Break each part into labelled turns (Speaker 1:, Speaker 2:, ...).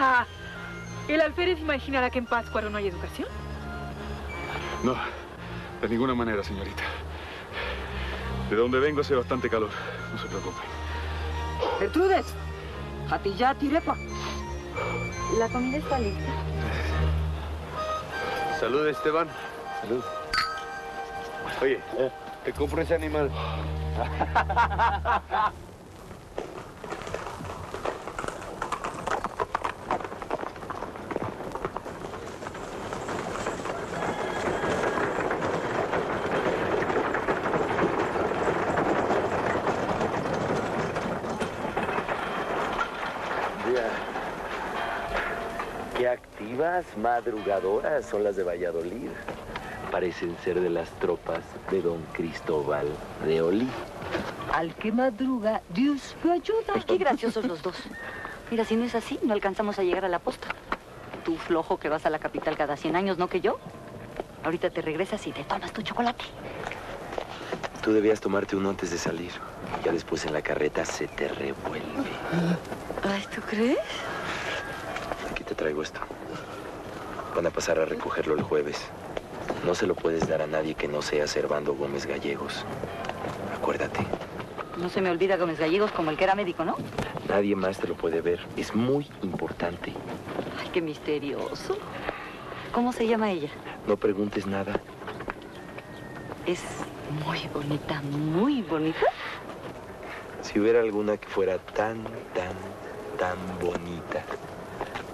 Speaker 1: Ah, ¿el alférez imaginará que en Pátzcuaro no hay educación?
Speaker 2: No, de ninguna manera, señorita. De donde vengo hace bastante calor, no se preocupe.
Speaker 3: Gertrudes, a ti ya tirepa.
Speaker 4: La comida está lista.
Speaker 5: Salud, Esteban. Salud. Oye, te compro ese animal.
Speaker 6: Qué activas, madrugadoras son las de Valladolid. Parecen ser de las tropas de don Cristóbal de Olí.
Speaker 3: Al que madruga, Dios lo ayuda.
Speaker 4: Ay, qué graciosos los dos. Mira, si no es así, no alcanzamos a llegar a la posta. Tú flojo que vas a la capital cada 100 años, ¿no que yo? Ahorita te regresas y te tomas tu chocolate.
Speaker 6: Tú debías tomarte uno antes de salir. Ya después en la carreta se te revuelve.
Speaker 4: Ay, ¿tú crees?
Speaker 6: Aquí te traigo esto. Van a pasar a recogerlo el jueves. No se lo puedes dar a nadie que no sea Servando Gómez Gallegos. Acuérdate,
Speaker 4: No se me olvida Gómez Gallegos como el que era médico, ¿no?
Speaker 6: nadie más te lo puede ver. Es muy importante.
Speaker 4: Ay, qué misterioso. ¿Cómo se llama ella?
Speaker 6: No preguntes nada.
Speaker 4: Es muy bonita, muy bonita.
Speaker 6: Si hubiera alguna que fuera tan, tan, tan bonita,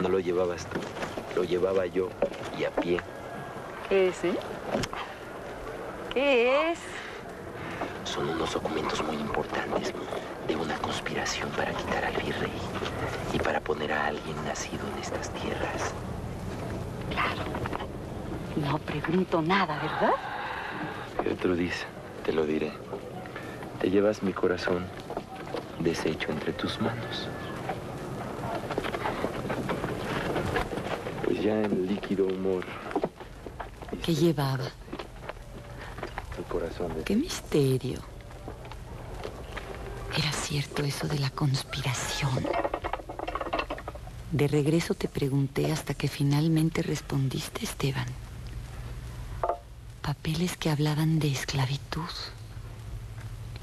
Speaker 6: no lo llevabas tú. Lo llevaba yo y a pie.
Speaker 4: ¿Qué es, eh? ¿Qué es?
Speaker 6: Son unos documentos muy importantes de una conspiración para quitar al virrey y para poner a alguien nacido en estas tierras.
Speaker 4: No pregunto nada, ¿verdad?
Speaker 6: Gertrudis, te lo diré. Te llevas mi corazón deshecho entre tus manos. Ya en líquido humor.
Speaker 4: ¿Qué llevaba?
Speaker 6: El corazón de...
Speaker 4: Qué misterio. Era cierto eso de la conspiración. De regreso te pregunté hasta que finalmente respondiste, Esteban. Papeles que hablaban de esclavitud,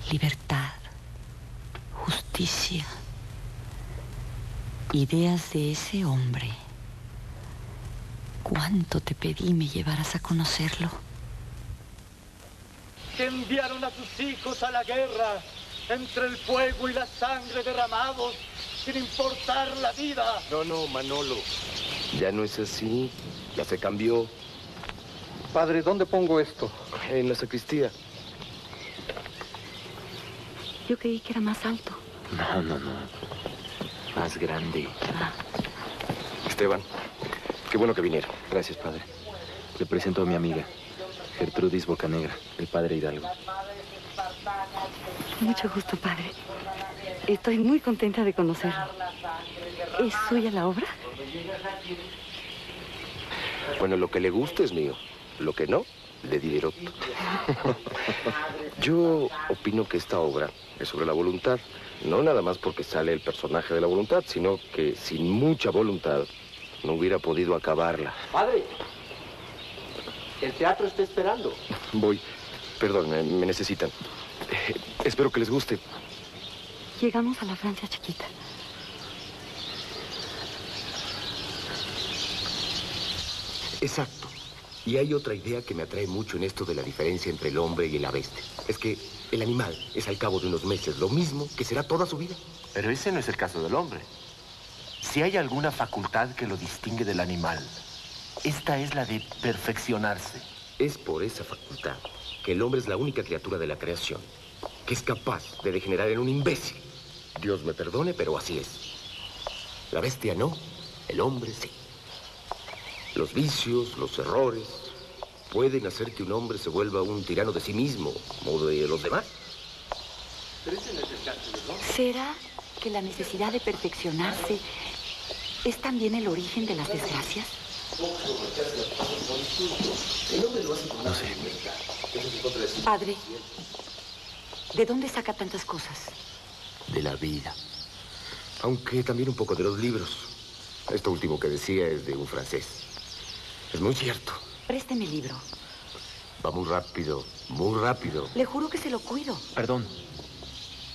Speaker 4: libertad, justicia. Ideas de ese hombre. ¿Cuánto te pedí me llevaras a conocerlo?
Speaker 7: que enviaron a sus hijos a la guerra entre el fuego y la sangre derramados sin importar la vida.
Speaker 5: No, no, Manolo. Ya no es así. Ya se cambió.
Speaker 7: Padre, ¿dónde pongo esto?
Speaker 5: En la sacristía.
Speaker 4: Yo creí que era más alto.
Speaker 6: No, no, no. Más grande.
Speaker 5: Esteban, qué bueno que vinieron.
Speaker 6: Gracias, padre. Le presento a mi amiga, Gertrudis Bocanegra, el padre Hidalgo.
Speaker 4: Mucho gusto, padre. Estoy muy contenta de conocerlo. ¿Es suya la obra?
Speaker 5: Bueno, lo que le guste es mío. Lo que no, le diré otro. Yo opino que esta obra es sobre la voluntad. No nada más porque sale el personaje de la voluntad, sino que sin mucha voluntad no hubiera podido acabarla.
Speaker 7: Padre, el teatro está esperando.
Speaker 5: Voy. Perdón, me, me necesitan. Eh, espero que les guste.
Speaker 4: Llegamos a la Francia chiquita.
Speaker 8: Exacto. Y hay otra idea que me atrae mucho en esto de la diferencia entre el hombre y la bestia. Es que el animal es al cabo de unos meses lo mismo que será toda su vida.
Speaker 9: Pero ese no es el caso del hombre. Si hay alguna facultad que lo distingue del animal, esta es la de perfeccionarse.
Speaker 8: Es por esa facultad que el hombre es la única criatura de la creación que es capaz de degenerar en un imbécil. Dios me perdone, pero así es. La bestia no, el hombre sí. Los vicios, los errores, pueden hacer que un hombre se vuelva un tirano de sí mismo o de los demás.
Speaker 4: ¿Será que la necesidad de perfeccionarse es también el origen de las desgracias?
Speaker 6: No sé.
Speaker 4: Padre, ¿de dónde saca tantas cosas?
Speaker 8: De la vida. Aunque también un poco de los libros. Esto último que decía es de un francés. Es muy cierto.
Speaker 4: Présteme el libro.
Speaker 8: Va muy rápido, muy rápido.
Speaker 4: Le juro que se lo cuido.
Speaker 6: Perdón.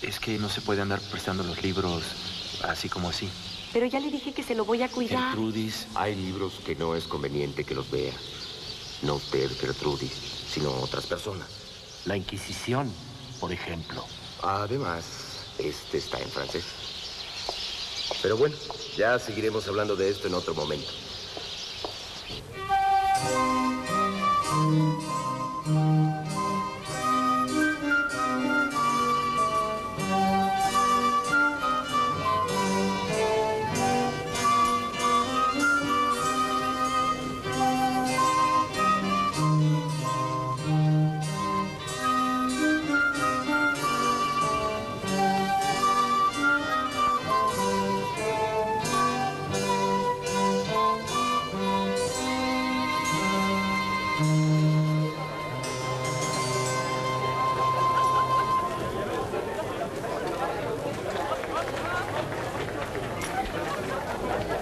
Speaker 6: Es que no se puede andar prestando los libros así como así.
Speaker 4: Pero ya le dije que se lo voy a cuidar.
Speaker 6: Gertrudis,
Speaker 8: Hay libros que no es conveniente que los vea. No usted, Gertrudis, sino otras personas.
Speaker 9: La Inquisición, por ejemplo.
Speaker 8: Además, este está en francés. Pero bueno, ya seguiremos hablando de esto en otro momento.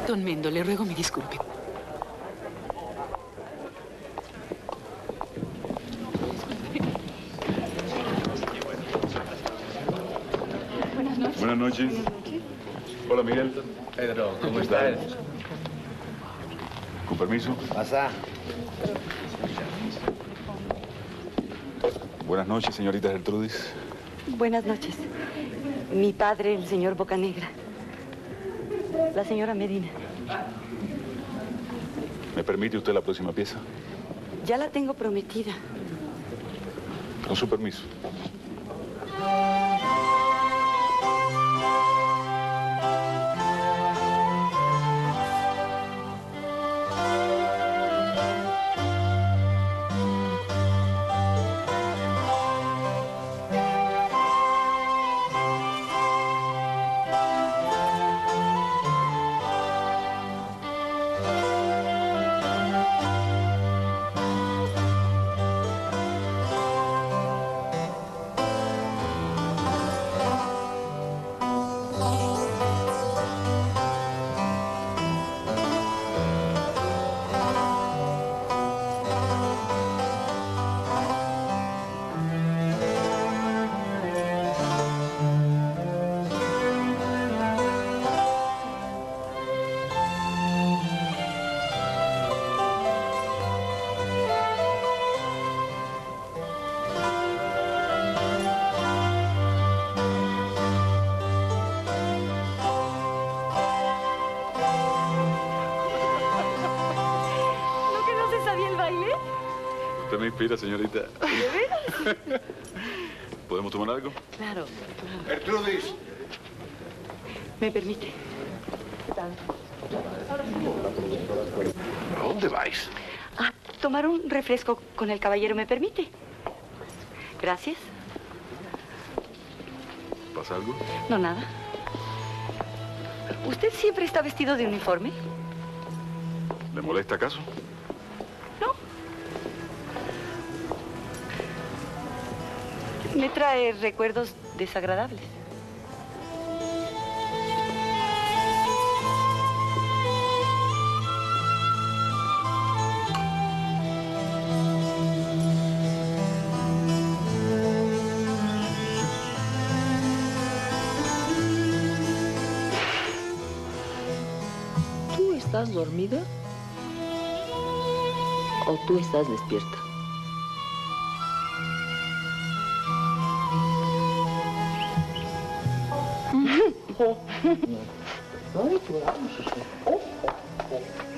Speaker 1: Don Mendo, le ruego me disculpe.
Speaker 2: Buenas noches. Hola, Miguel.
Speaker 5: Pedro,
Speaker 2: ¿Cómo estás? Con permiso.
Speaker 5: Pasa.
Speaker 2: Buenas noches, señorita Gertrudis.
Speaker 4: Buenas noches. Mi padre, el señor Bocanegra. La señora Medina.
Speaker 2: ¿Me permite usted la próxima pieza?
Speaker 4: Ya la tengo prometida.
Speaker 2: Con su permiso. Inspira, señorita. ¿Podemos tomar algo?
Speaker 4: Claro.
Speaker 2: Gertrudis.
Speaker 4: ¿Me permite?
Speaker 9: ¿A dónde vais?
Speaker 4: Ah, tomar un refresco con el caballero, ¿me permite? Gracias.
Speaker 2: ¿Pasa algo?
Speaker 4: No, nada. ¿Usted siempre está vestido de uniforme?
Speaker 2: ¿Le molesta acaso?
Speaker 4: Me trae recuerdos desagradables.
Speaker 10: ¿Tú estás dormida? ¿O tú estás despierta? ho. Nee. Leute, was ist das? Oh, oh, oh.